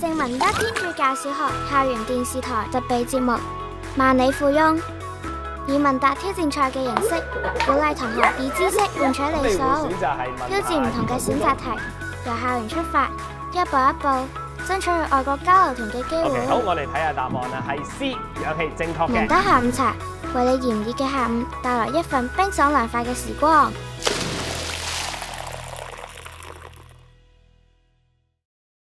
正文德天主教小学校园电视台特备节目万里附庸以文达挑战赛嘅形式鼓励同学以知识换取理数挑战唔同嘅选择题由校园出发一步一步争取去外国交流团嘅机会好我哋睇下答案啦系 c 氧气正确文德下午茶为你炎热嘅下午带来一份冰爽凉快嘅时光。